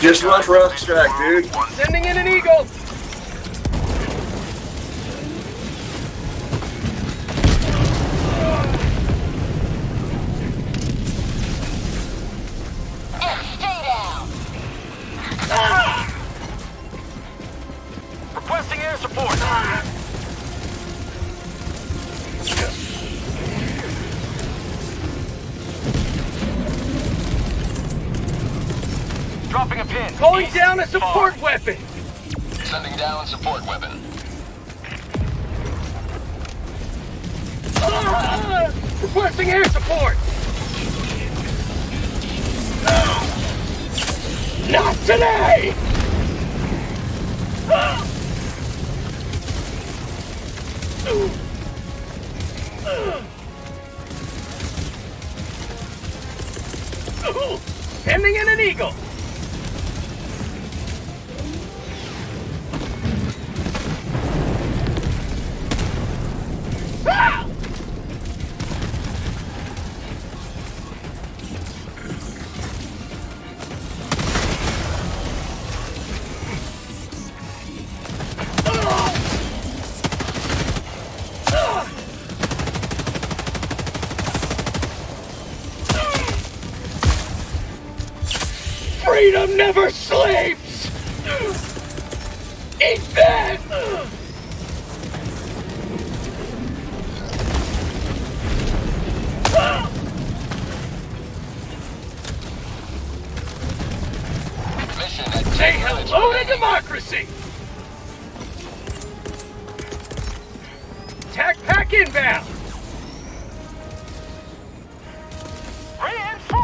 Just rush rush strike, dude. Sending in an eagle. Stay. Requesting air support. Dropping a pin. Calling East. down a support Far. weapon. Sending down support weapon. Ah! Requesting air support. Not today. Ah! Sending in an eagle. Freedom never sleeps! Eat that! Say hello to democracy! Tac pack inbound!